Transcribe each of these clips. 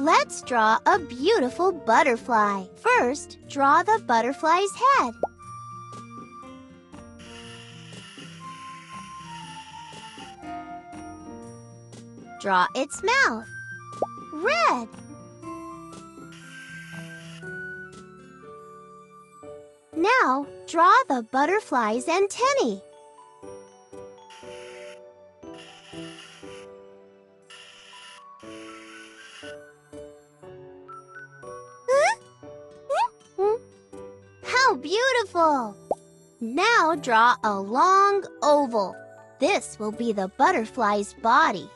Let's draw a beautiful butterfly. First, draw the butterfly's head. Draw its mouth. Red. Now, draw the butterfly's antennae. Beautiful! Now draw a long oval. This will be the butterfly's body.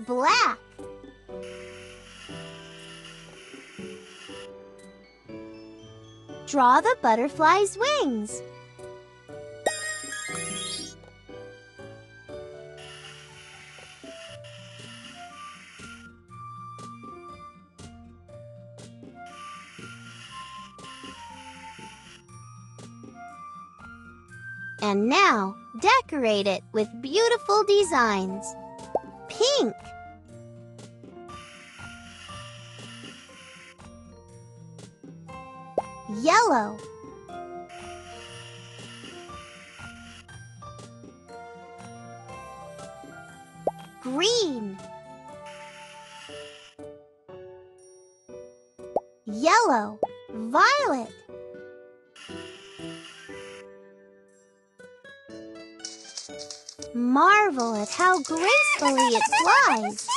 Black. Draw the butterfly's wings. And now, decorate it with beautiful designs. Pink. Yellow. Green. Yellow. Violet. Marvel at how gracefully it flies.